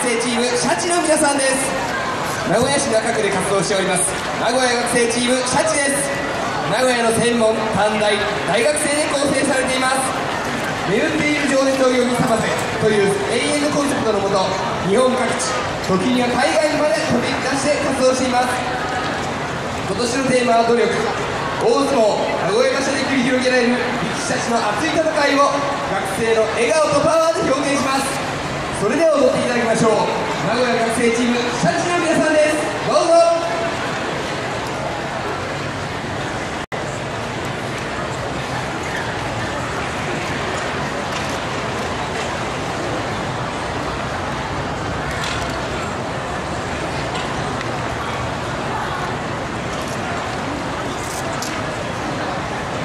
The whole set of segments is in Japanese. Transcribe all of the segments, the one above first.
生チームシャチの皆さんです。名古屋市中区で活動しております。名古屋学生チームシャチです。名古屋の専門短大大学生で構成されています。眠っている情熱を呼び覚ませという永遠のコンセプトのもと日本各地時には海外にまで飛び出して活動しています。今年のテーマは努力。大相撲名古屋場所で繰り広げられる力士たちの熱い戦いを学生の笑顔とパワーで表現します。それでは踊っていただきましょう。名古屋学生チームシャチの皆さんです。どうぞ。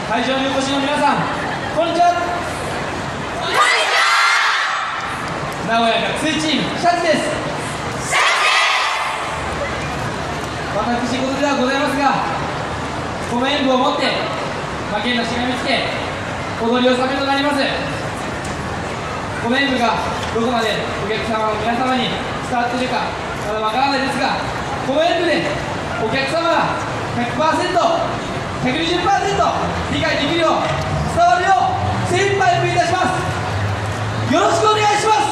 会場にお越しの皆さんこんにちは名古屋学生チームシャチです。私事ではございますがこの演舞をもって負けなしがみつけ踊り納めとなります。この演舞がどこまでお客様の皆様に伝わっているかまだわからないですがこの演舞でお客様が 100%120% 理解できるよう伝わるよう精一杯演舞いたします。よろしくお願いします。